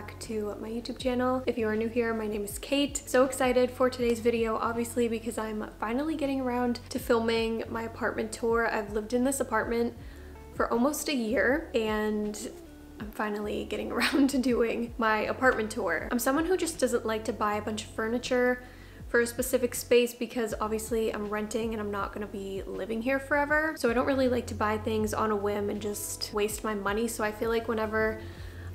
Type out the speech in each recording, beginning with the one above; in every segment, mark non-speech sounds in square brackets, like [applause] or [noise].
back to my YouTube channel. If you are new here, my name is Cait. So excited for today's video, obviously because I'm finally getting around to filming my apartment tour. I've lived in this apartment for almost a year and I'm finally getting [laughs] around to doing my apartment tour. I'm someone who just doesn't like to buy a bunch of furniture for a specific space because obviously I'm renting and I'm not gonna be living here forever. So I don't really like to buy things on a whim and just waste my money. So I feel like whenever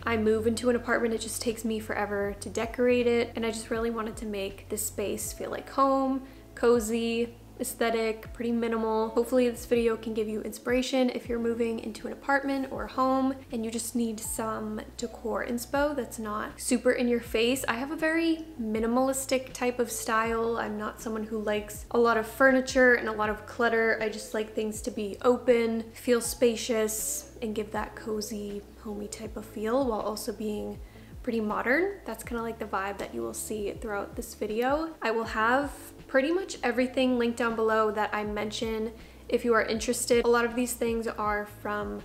I move into an apartment, it just takes me forever to decorate it. And I just really wanted to make this space feel like home, cozy, aesthetic, pretty minimal. Hopefully this video can give you inspiration if you're moving into an apartment or home and you just need some decor inspo that's not super in your face. I have a very minimalistic type of style. I'm not someone who likes a lot of furniture and a lot of clutter. I just like things to be open, feel spacious, and give that cozy, homey type of feel while also being pretty modern. That's kind of like the vibe that you will see throughout this video. I will have pretty much everything linked down below that I mention if you are interested. A lot of these things are from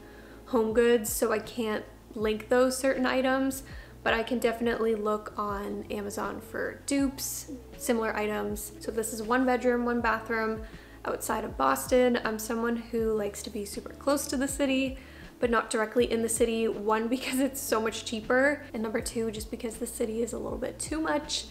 Home Goods, so I can't link those certain items, but I can definitely look on Amazon for dupes, similar items. So this is one bedroom, one bathroom outside of Boston. I'm someone who likes to be super close to the city, but not directly in the city. One, [laughs] because it's so much cheaper, and number two, just because the city is a little bit too much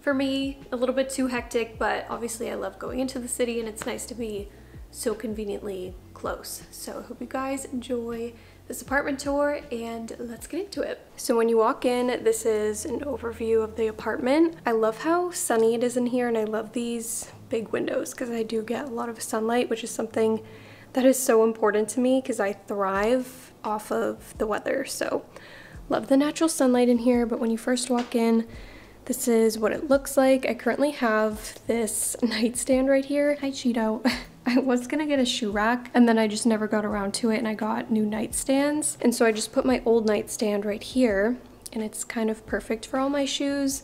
for me, a little bit too hectic, but obviously I love going into the city and it's nice to be so conveniently close. So I hope you guys enjoy this apartment tour and let's get into it. So when you walk in, this is an overview of the apartment. I love how sunny it is in here and I love these big windows because I do get a lot of sunlight, which is something that is so important to me because I thrive off of the weather. So love the natural sunlight in here, but when you first walk in, this is what it looks like. I currently have this nightstand right here. Hi Cheeto. [laughs] I was gonna get a shoe rack and then I just never got around to it and I got new nightstands. And so I just put my old nightstand right here and it's kind of perfect for all my shoes.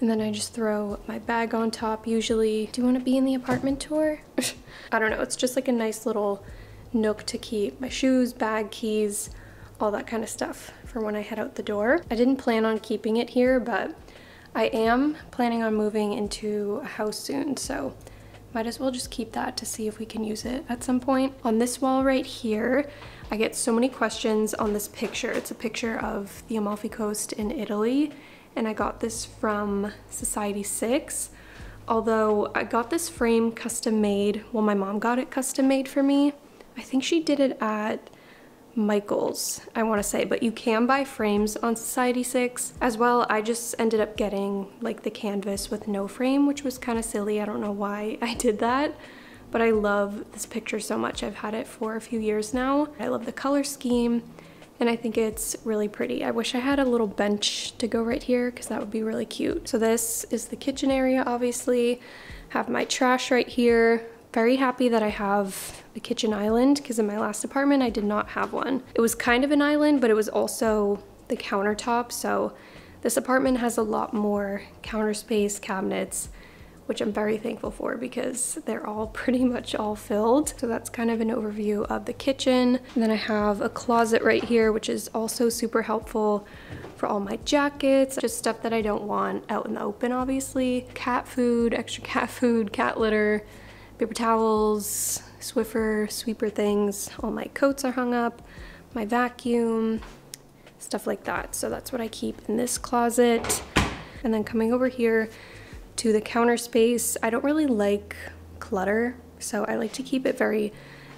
And then I just throw my bag on top usually. Do you wanna be in the apartment tour? [laughs] I don't know, it's just like a nice little nook to keep my shoes, bag, keys, all that kind of stuff for when I head out the door. I didn't plan on keeping it here, but I am planning on moving into a house soon, so might as well just keep that to see if we can use it at some point. On this wall right here, I get so many questions on this picture. It's a picture of the Amalfi Coast in Italy, and I got this from Society 6. Although I got this frame custom made, well my mom got it custom made for me. I think she did it at Michaels, I want to say, but you can buy frames on Society 6 as well. I just ended up getting like the canvas with no frame, which was kind of silly. I don't know why [laughs] I did that, but I love this picture so much. I've had it for a few years now. I love the color scheme and I think it's really pretty. I wish I had a little bench to go right here because that would be really cute. So this is the kitchen area, obviously. Have my trash right here, very happy that I have a kitchen island because in my last apartment I did not have one. It was kind of an island, but it was also the countertop. So this apartment has a lot more counter space, cabinets, which I'm very thankful for because they're all [laughs] pretty much all filled. So that's kind of an overview of the kitchen. And then I have a closet right here, which is also super helpful for all my jackets, just stuff that I don't want out in the open, obviously. Cat food, [laughs] extra cat food, cat litter, paper towels, Swiffer, sweeper things. All my coats are hung up, my vacuum, stuff like that. So that's what I keep in this closet. And then coming over here to the counter space, I don't really like clutter. So I like to keep it very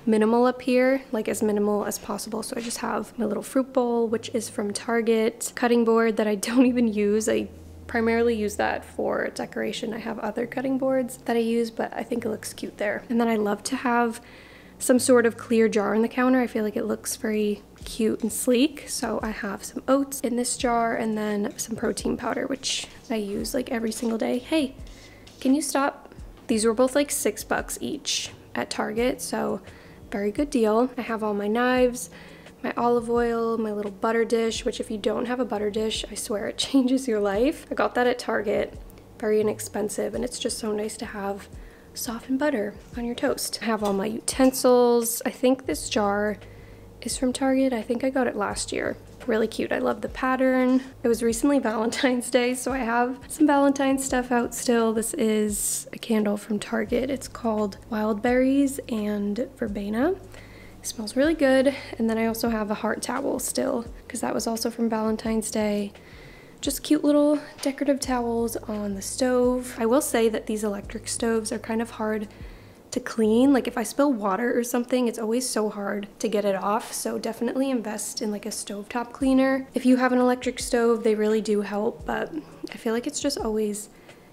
minimal up here, like as minimal as possible. So I just have my little fruit bowl, which is from Target, cutting board that I [laughs] don't even use. I primarily use that for decoration. I have other cutting boards that I use, but I think it looks cute there. And then I love to have some sort of clear jar on the counter. I feel like it looks very cute and sleek. So I have some oats in this jar and then some protein powder, which I use like every single day. Hey, can you stop? These were both like six bucks each at Target, so very good deal. I have all my knives, my olive oil, my little butter dish, which if you don't have a butter dish, I swear it [laughs] changes your life. I got that at Target, very inexpensive, and it's just so nice to have softened butter on your toast. I have all my utensils. I think this jar is from Target. I think I got it last year. really cute. I love the pattern. It was recently [laughs] Valentine's Day, so I have some Valentine's stuff out still. This is a candle from Target. It's called Wild Berries and Verbena. It smells really good. And then I also have a heart towel still because that was also from Valentine's Day. Just cute little decorative towels on the stove. I will say that these electric stoves are kind of hard to clean. Like if I spill water or something, it's always so hard to get it off. So definitely invest in like a stovetop cleaner. If you have an electric stove, they really do help, but I feel like it's just always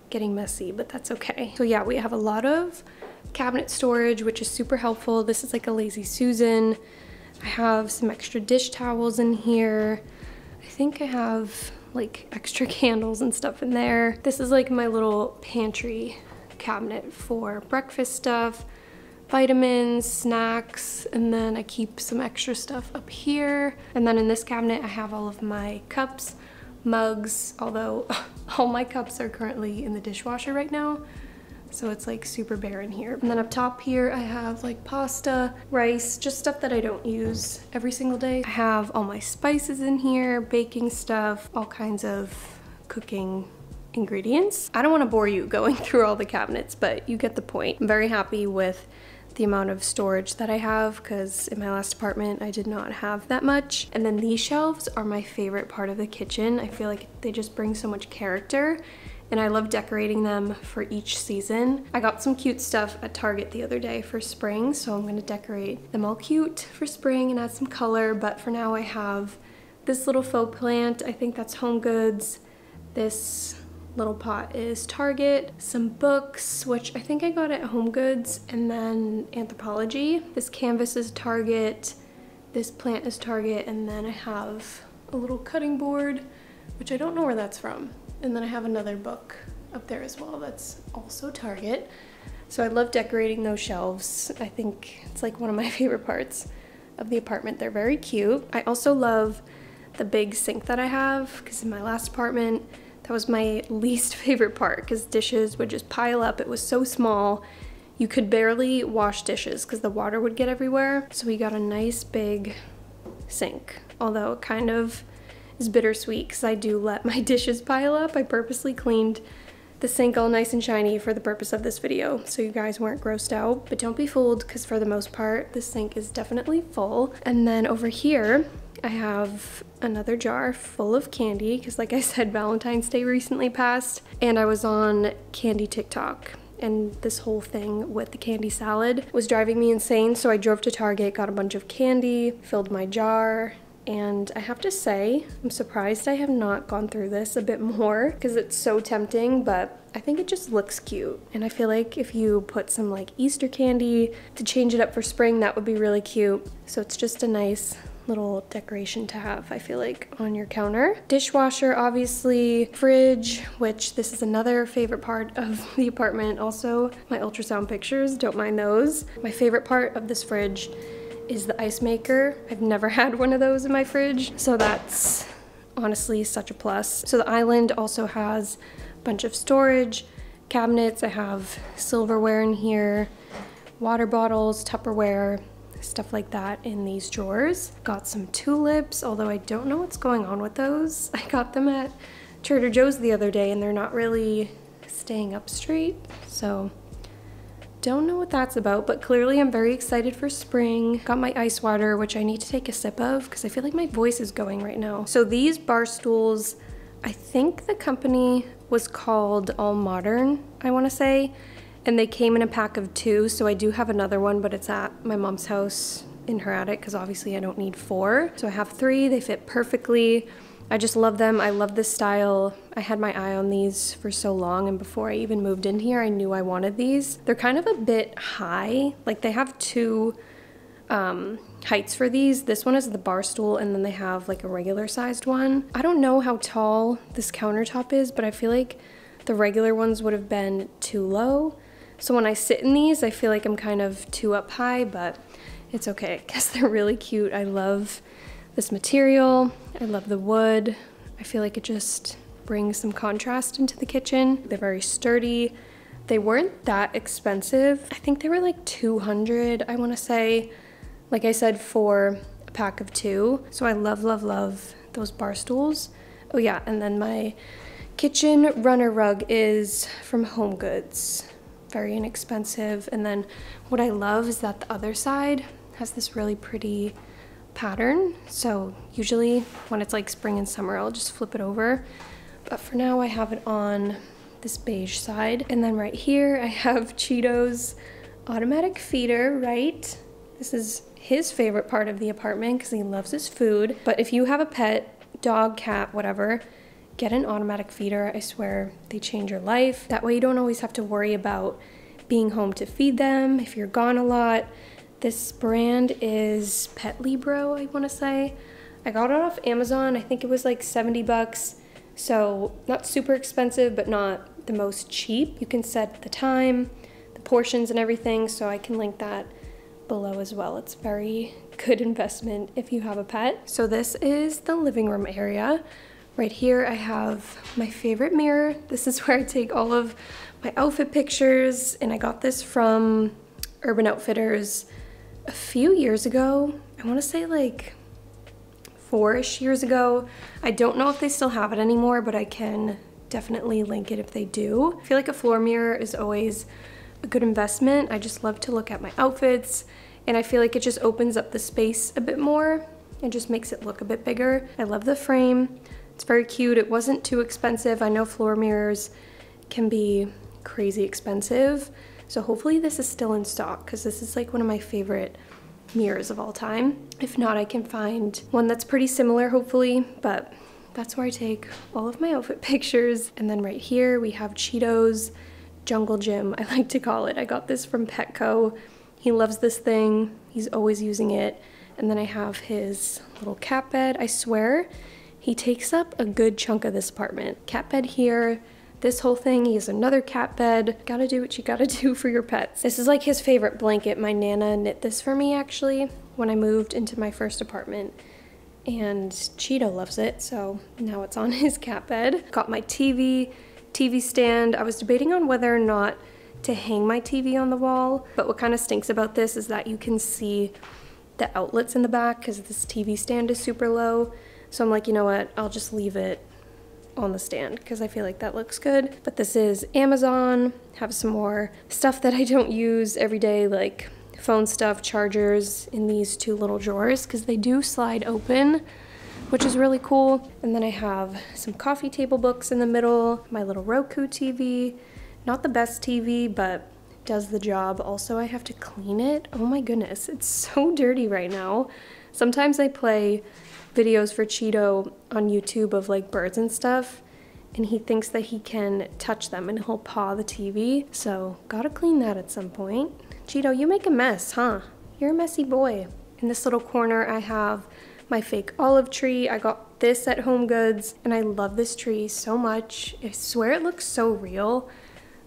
getting messy, but that's okay. So yeah, we have a lot of cabinet storage, which is super helpful. This is like a Lazy Susan. I have some extra dish towels in here. I think I have like [laughs] extra candles and stuff in there. This is like my little pantry cabinet for breakfast stuff, vitamins, snacks, and then I keep some extra stuff up here. And then in this cabinet, I have all of my cups, mugs, although [laughs] all my cups are currently in the dishwasher right now. So it's like super barren here. And then up top here, I have like pasta, rice, just stuff that I don't use every single day. I have all my spices in here, baking stuff, all kinds of cooking ingredients. I don't want to bore you [laughs] going through all the cabinets, but you get the point. I'm very happy with the amount of storage that I have because in my last apartment I did not have that much. And then these shelves are my favorite part of the kitchen. I feel like they just bring so much character and I love decorating them for each season. I got some cute stuff at Target the other day for spring, so I'm gonna decorate them all cute for spring and add some color, but for now I have this little faux plant. I think that's Home Goods. This little pot is Target, some books, which I think I got at Home Goods, and then Anthropologie. This canvas is Target, this plant is Target, and then I have a little cutting board, which I don't know where that's from. And then I have another book up there as well that's also Target. So I love decorating those shelves. I think it's like one of my [laughs] favorite parts of the apartment. They're very cute. I also love the big sink that I have because in my last apartment, that was my [laughs] least favorite part because dishes would just pile up. It was so small. You could barely wash dishes because the water would get everywhere. So we got a nice big sink, although it kind of is bittersweet because I do let my [laughs] dishes pile up. I purposely cleaned the sink all nice and shiny for the purpose of this video so you guys weren't grossed out. But don't be fooled because for the most part, the sink is definitely full. And then over here, I have another jar full of candy because like I [laughs] said, Valentine's Day recently passed and I was on candy TikTok and this whole thing with the candy salad was driving me insane. So I drove to Target, got a bunch of candy, filled my jar, and I have to say, I'm surprised I have not gone through this a bit [laughs] more because it's so tempting, but I think it just looks cute. And I feel like if you put some like Easter candy to change it up for spring, that would be really cute. So it's just a nice little decoration to have, I feel like, on your counter. Dishwasher, obviously. Fridge, which this is another favorite part [laughs] of the apartment. Also, my ultrasound pictures, don't mind those. My favorite part of this fridge is the ice maker. I've never [laughs] had one of those in my fridge, so that's honestly such a plus. So the island also has a bunch of storage, cabinets. I have silverware in here, water bottles, Tupperware, stuff like that in these drawers. Got some tulips, although I don't know what's going on with those. [laughs] I got them at Trader Joe's the other day and they're not really staying up straight. So don't know what that's about, but clearly I'm very excited for spring. Got my ice water, which I need to take a sip of because I feel like my voice is going right now. So these bar stools, I think the company was called All Modern, I wanna say and they came in a pack of two so I do have another one but it's at my mom's house in her attic because obviously I don't need four so I have three they fit perfectly I just love them I love this style I had my eye on these for so long and before I even moved in here I knew I wanted these they're kind of a bit high like they have two um, heights for these. This one is the bar stool and then they have like a regular sized one. I don't know how tall this countertop is, but I feel like the regular ones would have been too low. So when I sit in these, I feel like I'm kind of too up high, but it's okay [laughs] I guess they're really cute. I love this material. I love the wood. I feel like it just brings some contrast into the kitchen. They're very sturdy. They weren't that expensive. I think they were like 200, I wanna say. Like I said, for a pack of two. So I love, love, love those bar stools. Oh yeah, and then my kitchen runner rug is from Home Goods. Very inexpensive. And then what I love is that the other side has this really pretty pattern. So usually when it's like spring and summer, I'll just flip it over. But for now I have it on this beige side. And then right here I have [laughs] Cheeto's automatic feeder, right? This is his favorite part of the apartment because he loves his food. But if you have a pet, dog, cat, whatever, get an automatic feeder. I swear they change your life. That way you don't always have to worry about being home to feed them if you're gone a lot. This brand is Pet Libro, I want to say. I got it off Amazon. I think it was like 70 bucks. So not super expensive, but not the most cheap. You can set the time, the portions and everything. So I can link that below as well. It's very good investment if you have a pet. So this is the living room area. Right here I have my favorite mirror. This is [laughs] where I take all of my outfit pictures and I got this from Urban Outfitters a few years ago. I want to say like four-ish years ago. I don't know if they still have it anymore, but I can definitely link it if they do. I feel like a floor mirror is always a good investment. I just love to look at my outfits and I feel like it just opens up the space a bit more. It just makes it look a bit bigger. I love the frame. It's very cute. It wasn't too expensive. I know floor mirrors can be crazy expensive. So hopefully this is still in stock because this is like one of my favorite mirrors of all time. If not, I can find one that's pretty similar, hopefully, but that's where I take all of my [laughs] outfit pictures. And then right here we have Cheeto's Jungle Gym, I like to call it. I got this from Petco. He loves this thing. He's always using it. And then I have his little cat bed. I swear, he takes up a good chunk of this apartment. Cat bed here, this whole thing, he has another cat bed. Gotta do what you gotta do [laughs] for your pets. This is like his favorite blanket. My Nana knit this for me actually when I moved into my first apartment and Cheeto loves it, so now it's on [laughs] his cat bed. Got my TV, TV stand. I was debating on whether or not to hang my TV on the wall, but what kind of stinks about this is that you can see the outlets in the back because this TV stand is super low. So I'm like, you know what, I'll just leave it on the stand because I feel like that looks good. But this is Amazon, have some more stuff that I don't use every day like phone stuff, chargers in these two little drawers because they do slide open which is really cool. And then I have some coffee table books in the middle, my little Roku TV. Not the best TV, but does the job. Also, I have to clean it. Oh my goodness, it's [laughs] so dirty right now. Sometimes I play videos for Cheeto on YouTube of like birds and stuff, and he thinks that he can touch them and he'll paw the TV. So, gotta clean that at some point. Cheeto, you make a mess, huh? You're a messy boy. In this little corner, I have my fake olive tree. I got this at Home Goods, and I love this tree so much. I swear it looks so real.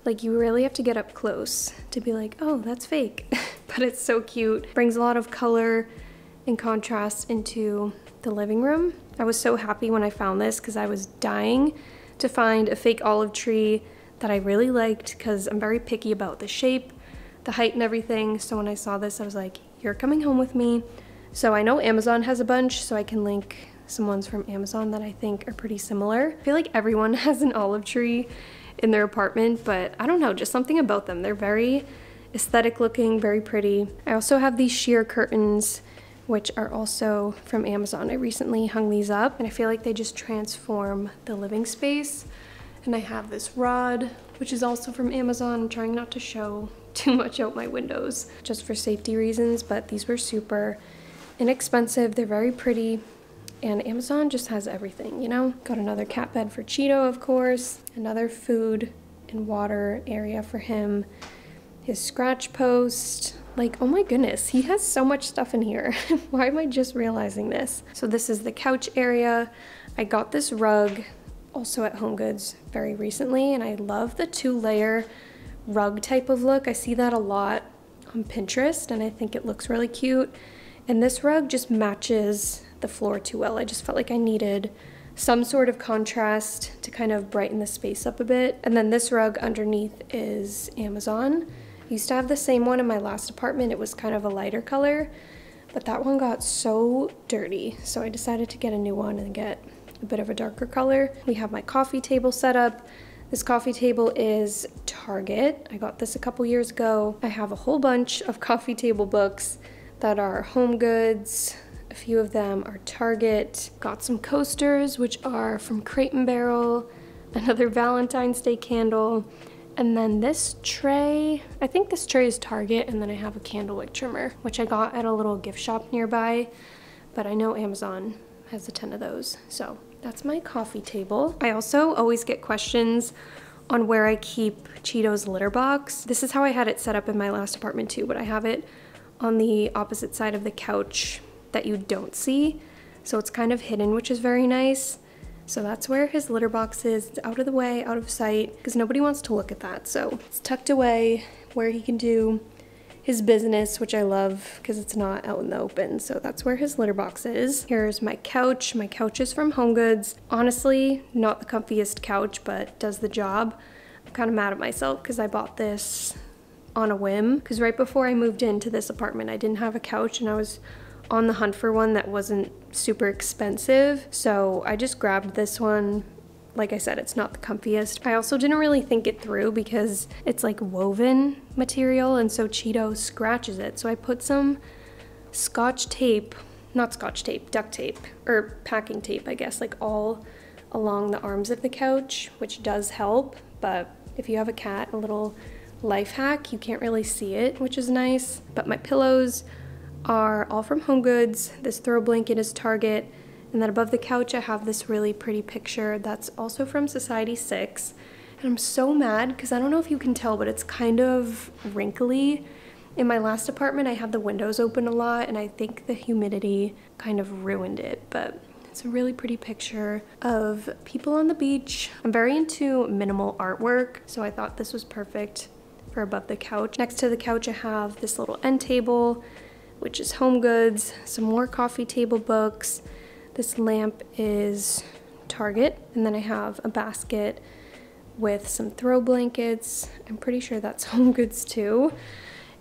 Like, you really have to get up close to be like, oh, that's fake. [laughs] but it's so cute. Brings a lot of color and contrast into the living room. I was so happy when I found this because I was dying to find a fake olive tree that I really liked because I'm very picky about the shape, the height and everything. So when I saw this, I was like, you're coming home with me. So I know Amazon has a bunch, so I can link some ones from Amazon that I think are pretty similar. I feel like everyone [laughs] has an olive tree in their apartment, but I don't know, just something about them. They're very aesthetic looking, very pretty. I also have these sheer curtains which are also from Amazon. I recently hung these up and I feel like they just transform the living space. And I have this rod, which is also from Amazon. I'm trying not to show [laughs] too much out my windows just for safety reasons, but these were super inexpensive. They're very pretty and Amazon just has everything, you know? Got another cat bed for Cheeto, of course, another food and water area for him, his scratch post, like, oh my goodness, he has so much stuff in here. [laughs] Why am I just realizing this? So this is the couch area. I got this rug also at Home Goods very recently, and I love the two layer rug type of look. I see that a lot on Pinterest, and I think it looks really cute. And this rug just matches the floor too well. I just felt like I needed some sort of contrast to kind of brighten the space up a bit. And then this rug underneath is Amazon. Used to have the same one in my last apartment. It was kind of a lighter color, but that one got so dirty. So I decided to get a new one and get a bit of a darker color. We have my coffee table set up. This coffee table is Target. I got this a couple years ago. I have a whole bunch of [laughs] coffee table books that are home goods. A few of them are Target. Got some coasters, which are from Crate and Barrel. [laughs] Another Valentine's Day candle. And then this tray, I think this tray is Target, and then I have a candlewick trimmer, which I got at a little gift shop nearby, but I know Amazon has a ton of those. So that's my coffee table. I also always get questions on where I keep Cheeto's litter box. This is how I had it set up in my last apartment too, but I have it on the opposite side of the couch that you don't see. So it's kind of hidden, which is very nice. So that's where his litter box is. It's out of the way, out of sight, because nobody wants to look at that. So it's tucked away where he can do his business, which I love because it's not out in the open. So that's where his litter box is. Here's my couch. My couch is from Home Goods. Honestly, not the comfiest couch, but does the job. I'm kind of mad at myself because I bought this on a whim because right before I moved into this apartment, I didn't have a couch and I was on the hunt for one that wasn't super expensive. So I just grabbed this one. Like I said, it's not the comfiest. I also didn't really think it through because it's like woven material and so Cheeto scratches it. So I put some scotch tape, not scotch tape, duct tape, or packing tape, I guess, like all along the arms of the couch, which does help. But if you have a cat, a little life hack, you can't really see it, which is nice. But my pillows are all from Home Goods. This throw blanket is Target. And then above the couch, I have this really pretty picture that's also from Society 6. And I'm so mad because I don't know if you can tell, but it's kind of wrinkly. In my last apartment, I had the windows open a lot, and I think the humidity kind of ruined it. But it's a really pretty picture of people on the beach. I'm very into minimal artwork, so I thought this was perfect for above the couch. Next to the couch, I have this little end table which is Home Goods, some more coffee table books. This lamp is Target, and then I have a basket with some throw blankets. I'm pretty sure that's [laughs] Home Goods too.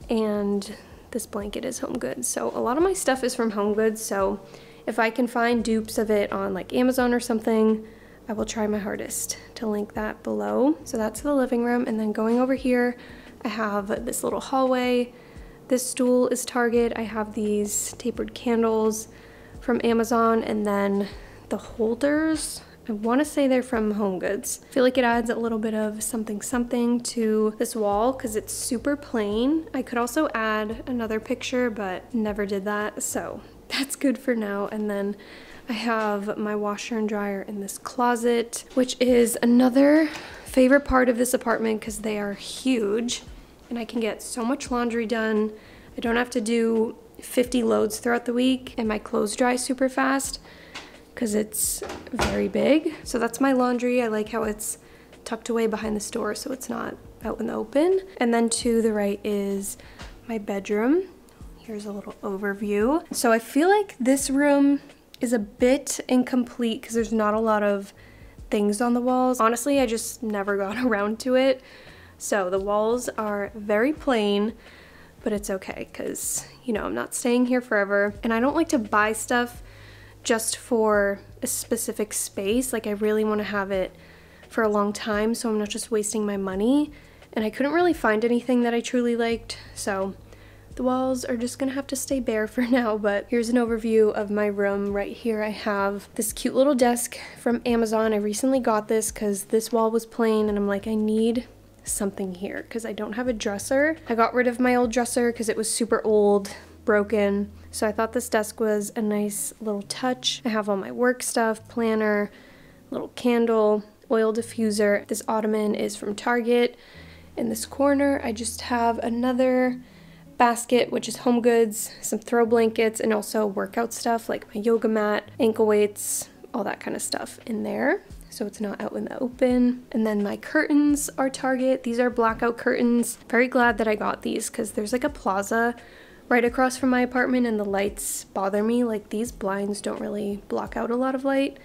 And this blanket is Home Goods. So a lot of my stuff is from Home Goods, so if I can find dupes of it on like Amazon or something, I will try my hardest to link that below. So that's the living room, and then going over here, I have this little hallway this stool is Target. I have these tapered candles from Amazon and then the holders, I want to say they're from Home Goods. I feel like it adds a little bit of something something to this wall because it's super plain. I could also add another picture but never did that so that's good for now and then I have my washer and dryer in this closet which is another favorite part of this apartment because they are huge and I can get so much laundry done. I don't have to do 50 loads throughout the week and my clothes dry super fast because it's very big. So that's my laundry. I like how it's tucked away behind the store so it's not out in the open. And then to the right is my bedroom. Here's a little overview. So I feel like this room is a bit incomplete because there's not a lot of things on the walls. Honestly, I just never [laughs] got around to it. So the walls are very plain, but it's okay because, you know, I'm not staying here forever. And I don't like to buy stuff just for a specific space. Like I really want to have it for a long time so I'm not just wasting my money. And I couldn't really find anything that I truly liked. So the walls are just gonna have to stay bare [laughs] for now, but here's an overview of my room. Right here I have this cute little desk from Amazon. I recently got this because this wall was plain and I'm like, I need something here because I don't have a dresser. I got rid of my old dresser because it was super old, broken. So I thought this desk was a nice little touch. I have all my work stuff, planner, little candle, oil diffuser. This ottoman is from Target. In this corner, I just have another basket, which is home goods, some throw blankets, and also workout stuff like my yoga mat, ankle weights, all that kind of stuff in there so it's not out in the open. And then my curtains are Target. These are blackout curtains. Very glad that I got these because there's like a plaza right across from my apartment and the lights bother me. Like these blinds don't really block out a lot of light.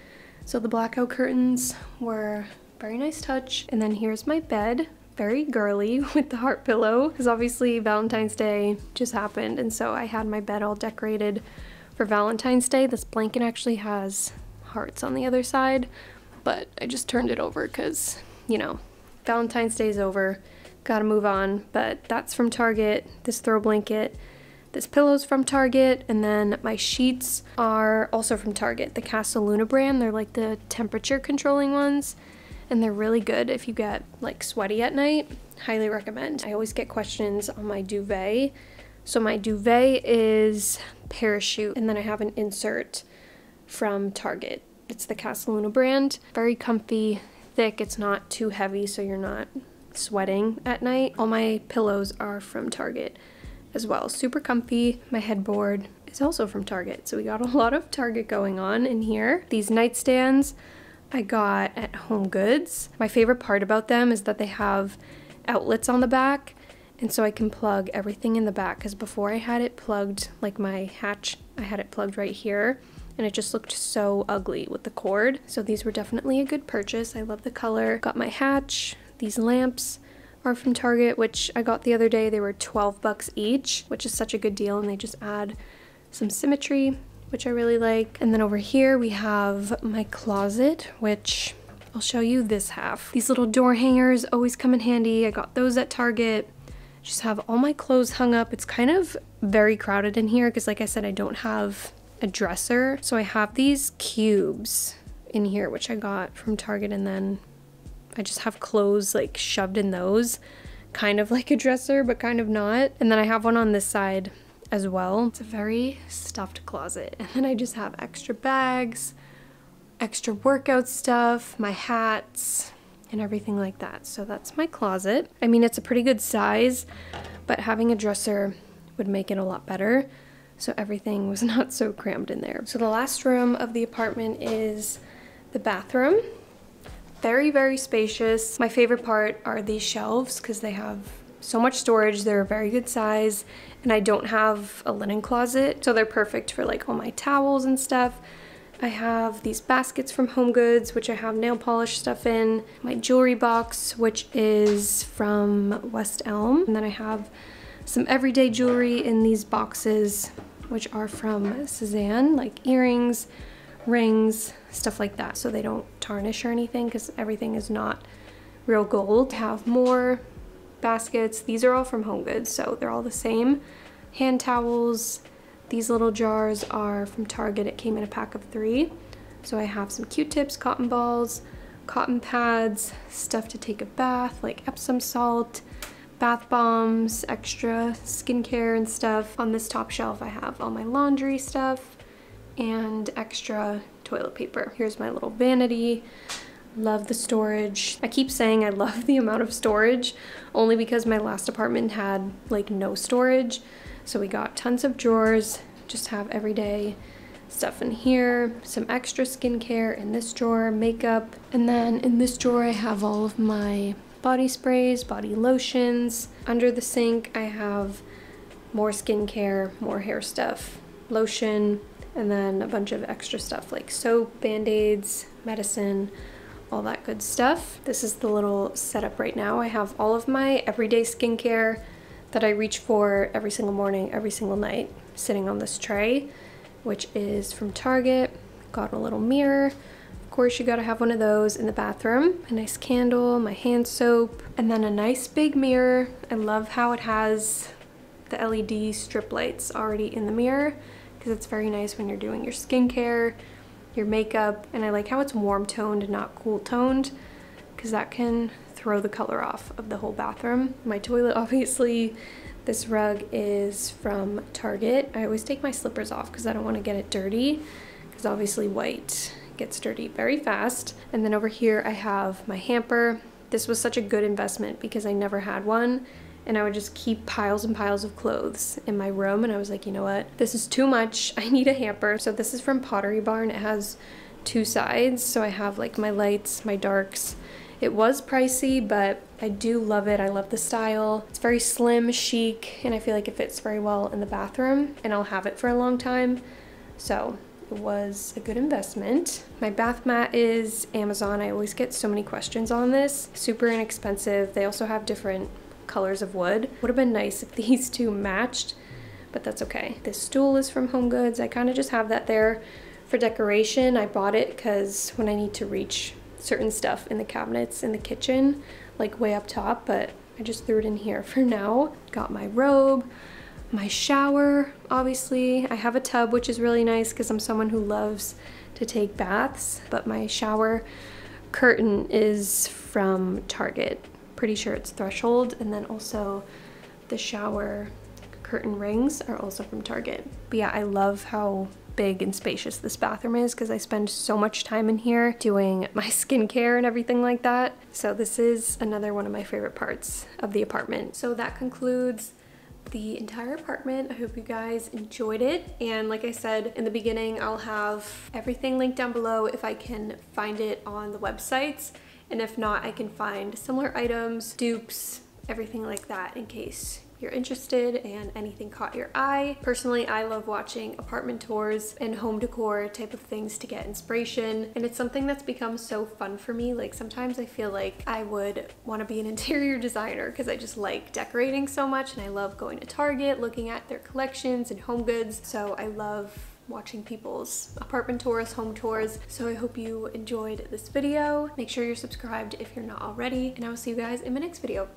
So the blackout curtains were very nice touch. And then here's my bed. very girly [laughs] with the heart pillow because obviously Valentine's Day just happened and so I had my bed all decorated for Valentine's Day. This blanket actually has hearts on the other side, but I just turned it over because, you know, Valentine's Day is over, gotta move on. But that's from Target, this throw blanket. This pillow's from Target, and then my sheets are also from Target, the Casa Luna brand. They're like the temperature controlling ones and they're really good if you get like sweaty at night. Highly recommend. I always get questions on my duvet. So my duvet is parachute and then I have an insert from Target. It's the Casa Luna brand. Very comfy, thick. It's not too heavy so you're not sweating at night. All my pillows are from Target as well. Super comfy. My headboard is also from Target. So we got a [laughs] lot of Target going on in here. These nightstands I got at Home Goods. My favorite part about them is that they have outlets on the back and so I can plug everything in the back because before I had it plugged like my hatch I had it plugged right here and it just looked so ugly with the cord so these were definitely a good purchase I love the color got my hatch these lamps are from Target which I got the other day they were 12 bucks each which is such a good deal and they just add some symmetry which I really like. And then over here we have my closet, which I'll show you this half. These little door hangers always come in handy. I got those at Target. Just have all my clothes hung up. It's kind of very crowded in here because like I said, I don't have a dresser. So I have these cubes in here, which I got from Target and then I just have clothes like shoved in those kind of [laughs] like a dresser, but kind of not. And then I have one on this side as well. It's a very stuffed closet. [laughs] And then I just have extra bags, extra workout stuff, my hats, and everything like that. So that's my closet. I mean, it's a pretty good size, but having a dresser would make it a lot better. So everything was [laughs] not so crammed in there. So the last room of the apartment is the bathroom. Very, very spacious. My favorite part are these shelves because they have so much storage. They're a very good size and I don't have a linen closet, so they're perfect for like all my towels and stuff. I have these baskets from Home Goods, which I have nail polish stuff in. My jewelry box, which is from West Elm. And then I have some everyday jewelry in these boxes, which are from Suzanne, like earrings, rings, stuff like that. So they don't tarnish or anything because everything is not real gold. Have more baskets. These are all from Home Goods, so they're all the same. Hand towels. These little jars are from Target. It came in a pack of three. So I have some Q-tips, cotton balls, cotton pads, stuff to take a bath, like Epsom salt, bath bombs, extra skincare and stuff. On this top shelf, I have all my laundry stuff and extra toilet paper. Here's my little vanity. Love the storage. I keep saying I love the amount of storage only because my last apartment had like no storage. So we got tons of drawers, just have everyday stuff in here, some extra skincare in this drawer, makeup, and then in this drawer I have all of my body sprays, body lotions. Under the sink I have more skincare, more hair stuff, lotion, and then a bunch of extra stuff like soap, band-aids, medicine, all that good stuff. This is the little setup right now. I have all of my everyday skincare that I reach for every single morning, every single night, sitting on this tray, which is from Target. Got a little mirror. Course, you gotta have one of those in the bathroom. A nice candle, my hand soap, and then a nice big mirror. I love how it has the LED strip lights already in the mirror because it's very nice when you're doing your skincare your makeup and I like how it's warm toned and not cool toned because that can throw the color off of the whole bathroom. My toilet [laughs] obviously this rug is from Target. I always take my slippers off because I don't want to get it dirty because obviously white gets dirty very fast. And then over here I have my hamper. This was such a good investment because I never had one and I would just keep piles and piles of clothes in my room and I was like, you know what, this is too much. [laughs] I need a hamper. So this is from Pottery Barn. It has two sides. So I have like my lights, my darks. It was pricey, but I do love it. I love the style. It's very slim, chic, and I feel like it fits very well in the bathroom and I'll have it for a long time. So was a good investment. My bath mat is Amazon. I always get so many questions on this. Super inexpensive. They also have different colors of wood. Would have been nice if [laughs] these two matched, but that's okay. This stool is from Home Goods. I kind of just have that there for decoration. I bought it because when I need to reach certain stuff in the cabinets in the kitchen, like way up top, but I just threw it in here for now. Got my robe, my shower, obviously. I have a tub, which is really nice because I'm someone who loves to take baths, but my shower curtain is from Target. Pretty sure it's Threshold, and then also the shower curtain rings are also from Target. But yeah, I love how big and spacious this bathroom is because I spend so much time in here doing [laughs] my skincare and everything like that. So this is another one of my favorite parts of the apartment. So that concludes the entire apartment. I hope you guys enjoyed it. And like I said in the beginning, I'll have everything linked down below if I can find it on the websites. And if not, I can find similar items, dupes, everything like that in case you're interested and anything caught your eye. Personally, I love watching apartment tours and home decor type of things to get inspiration. And it's something that's become so fun for me. Like sometimes I feel like I would want to be an [laughs] interior designer because I just like decorating so much and I love going to Target, looking at their collections and home goods. So I love watching people's apartment tours, home tours. So I hope you enjoyed this video. Make sure you're subscribed if you're not already, and I will see you guys in my next video.